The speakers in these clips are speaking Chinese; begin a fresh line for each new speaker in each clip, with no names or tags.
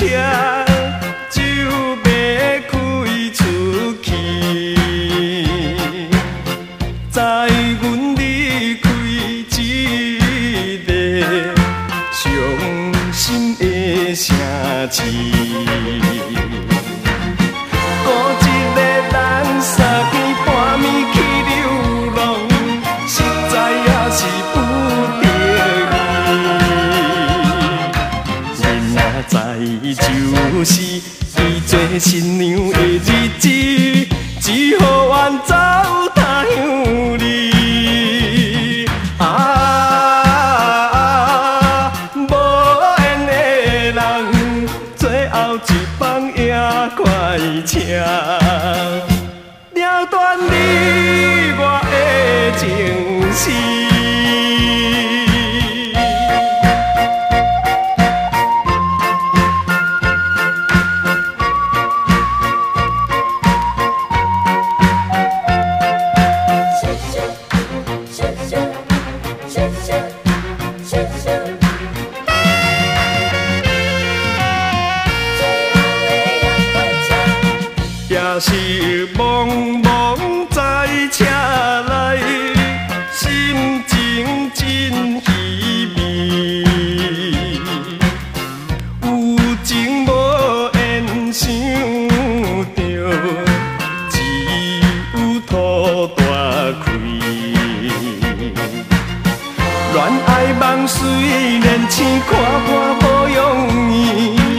车就要开出去，在阮离开这个伤心的城市。人若知就是伊做新娘的日子，只好远走他乡里。啊，无缘的人，最后一班也快车，也是茫茫在车内，心情真稀微。有情无缘想着，只有土大开。恋爱梦虽然醒看破无容易，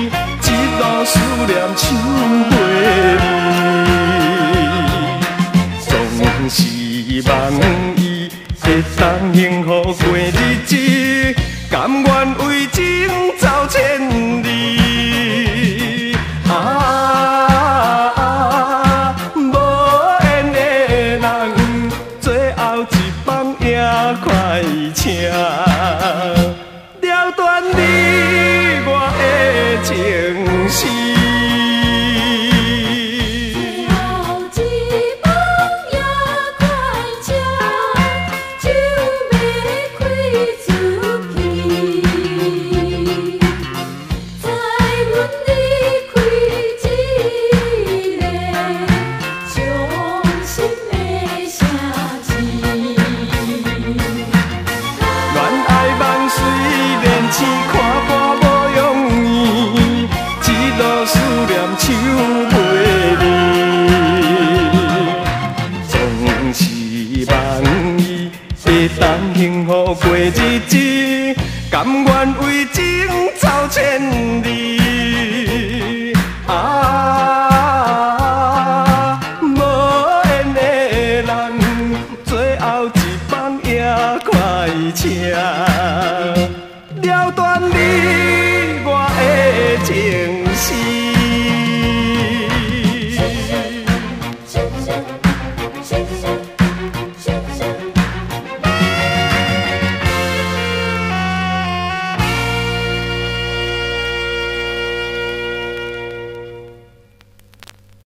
一路思念手袂望伊会当幸福过日子，甘愿为情走千里。啊，无缘的人，最后一放也快车，了断你我的情丝。然醒看破无容易，一路思念手袂离。总是望伊会当幸福过日子，甘愿为情走千里。啊，无缘的人，最后一放也快车，了断你我的情。